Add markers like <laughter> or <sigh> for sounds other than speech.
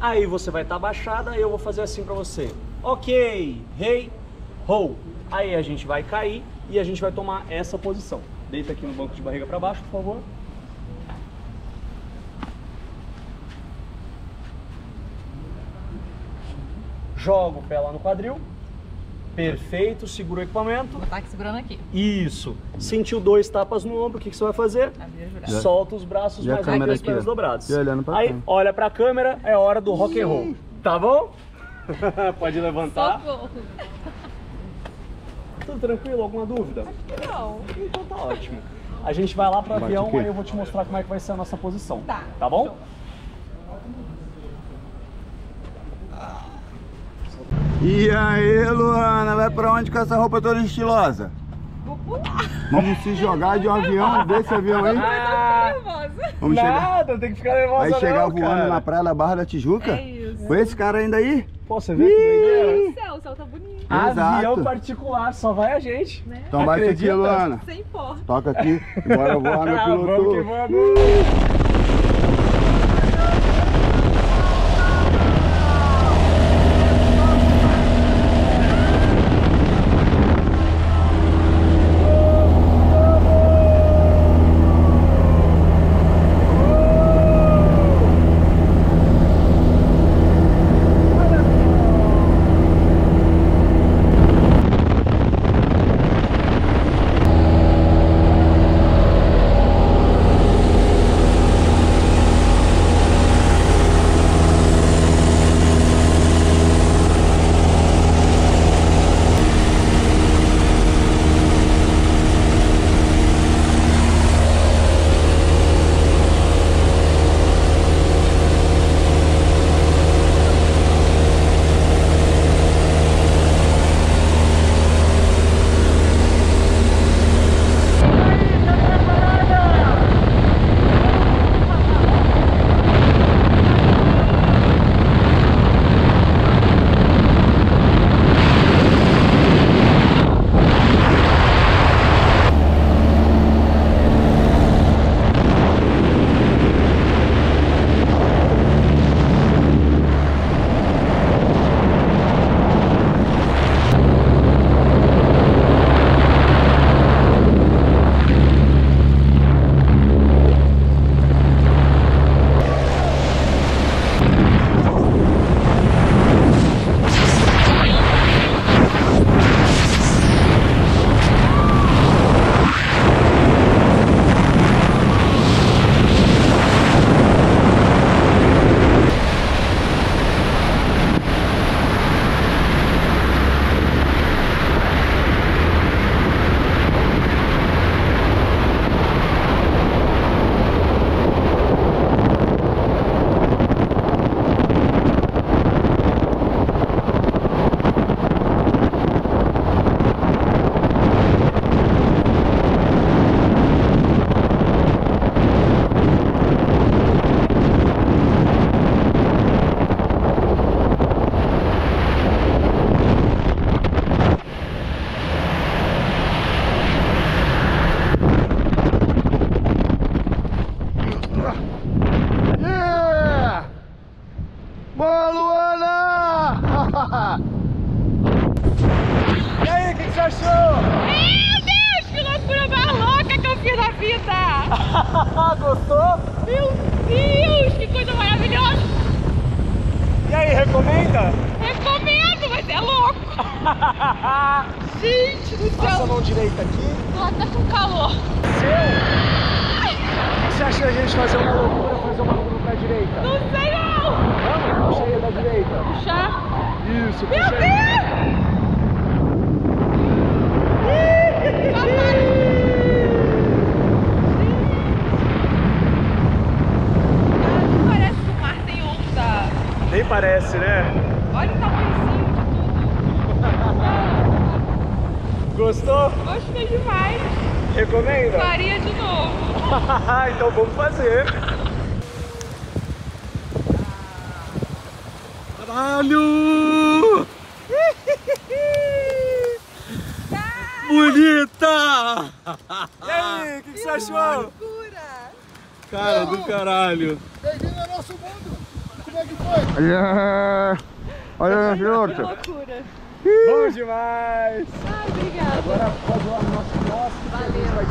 Aí você vai estar abaixada e eu vou fazer assim pra você. Ok, hey, ho. Aí a gente vai cair e a gente vai tomar essa posição. Deita aqui no banco de barriga pra baixo, por favor. Joga o pé lá no quadril. Perfeito, segura o equipamento. Vou estar aqui segurando aqui. Isso. Sentiu dois tapas no ombro, o que, que você vai fazer? Os. Solta os braços E mais câmera rápido pernas ó. dobradas. E olhando pra Aí, cá. olha pra câmera, é hora do rock and roll. Tá bom? <laughs> Pode levantar. Socorro. Tudo tranquilo? Alguma dúvida? Não. Então tá ótimo. A gente vai lá pro avião, aí eu vou te mostrar como é que vai ser a nossa posição. Tá. Tá bom? E aí, Luana, vai pra onde com essa roupa toda estilosa? Vou pular. Vamos se jogar de um avião, desse avião aí? <laughs> Ah, Nervosa. Vamos chegar. nada, tem que ficar nervosa Vai chegar não, voando cara. na praia da Barra da Tijuca? É isso. Com esse cara ainda aí? Pô, você vê que doideira? O céu, o céu tá bonito. Exato. Avião particular, só vai a gente. Né? Então vai isso aqui, Acredita? Luana. Sem porta. Toca aqui. Bora voar, meu Ah, vamos que piloto. vamos. <laughs> E aí, o que, que você achou? Meu Deus, que loucura mais louca que eu fiz na vida! <laughs> Gostou? Meu Deus, que coisa maravilhosa! E aí, recomenda? Recomendo, mas é louco! <laughs> Gente do Passa a céu! mão direita aqui. Tô até com calor! Seu. O que você acha da gente fazer uma loucura, fazer uma loucura pra direita? Não sei não! Vamos? Puxa aí da direita. Puxar! Isso, Meu puxa. Deus! Ah, mar tem onda! Nem parece, né? Olha o tamanhozinho de tudo! Gostou? Gostei demais! Recomenda? Faria de novo! <laughs> então vamos fazer. Caralho! <laughs> Bonita! E aí, o que, que você achou? Loucura! Cara do caralho. Bem-vindo ao nosso mundo! Como é que foi? Olha, olha, Que loucura. Bom demais! Ai, obrigada. Agora pode lá no nosso quiosque. Valeu.